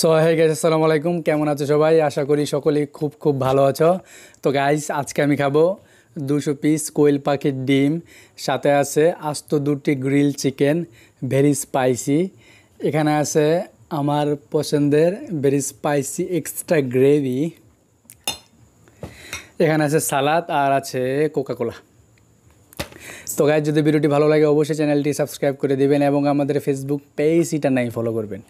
So hey guys আসসালামু আলাইকুম। কেমন আছো সবাই? আশা করি সকলেই খুব খুব ভালো আছো। তো গাইস আজকে আমি খাব দুশো পিস কোয়েল পাখির ডিম। সাথে আছে আস্ত দুটি গ্রিল চিকেন ভেরি স্পাইসি এখানে আছে আমার পছন্দের ভেরি স্পাইসি এক্সট্রা গ্রেভি এখানে আছে সালাদ আর আছে কোকাকোলা তো গাইজ যদি ভিডিওটি ভালো লাগে, অবশ্যই চ্যানেলটি সাবস্ক্রাইব করে দেবেন এবং আমাদের ফেসবুক পেজ এটা নাই ফলো করবেন।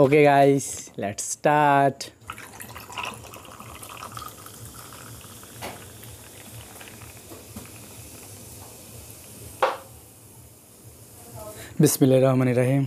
ओके गाइस लेट्स स्टार्ट बिस्मिल रहीम